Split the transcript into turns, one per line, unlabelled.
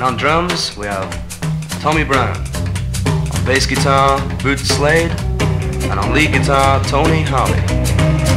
And on drums, we have Tommy Brown. On bass guitar, Boots Slade. And on lead guitar, Tony Harley.